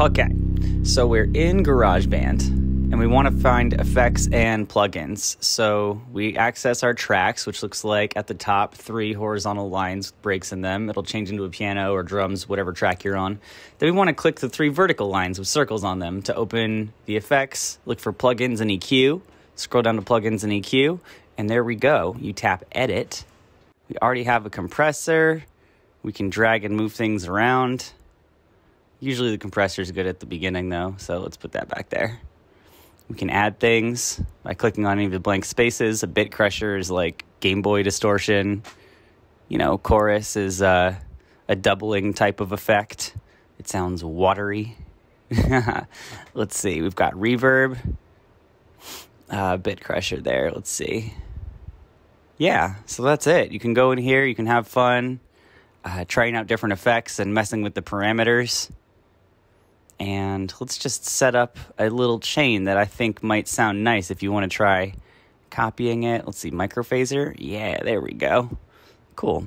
Okay, so we're in GarageBand and we want to find effects and plugins. So we access our tracks, which looks like at the top three horizontal lines, breaks in them. It'll change into a piano or drums, whatever track you're on. Then we want to click the three vertical lines with circles on them to open the effects, look for plugins and EQ, scroll down to plugins and EQ, and there we go. You tap edit. We already have a compressor. We can drag and move things around. Usually the compressor is good at the beginning though, so let's put that back there. We can add things by clicking on any of the blank spaces. A bit crusher is like Game Boy distortion. You know, chorus is uh, a doubling type of effect. It sounds watery. Let's see. We've got reverb. Uh, bit crusher there. Let's see. Yeah, so that's it. You can go in here. You can have fun uh, trying out different effects and messing with the parameters. And let's just set up a little chain that I think might sound nice if you want to try copying it. Let's see, microphaser. Yeah, there we go. Cool.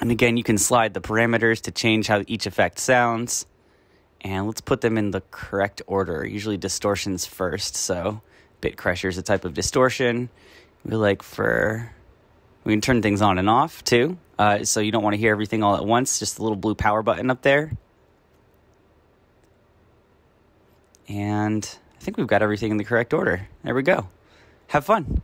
And again, you can slide the parameters to change how each effect sounds. And let's put them in the correct order. Usually distortions first. So bit crusher is a type of distortion. We like for we can turn things on and off too. Uh, so you don't want to hear everything all at once. Just the little blue power button up there. And I think we've got everything in the correct order. There we go. Have fun.